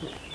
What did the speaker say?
Yeah.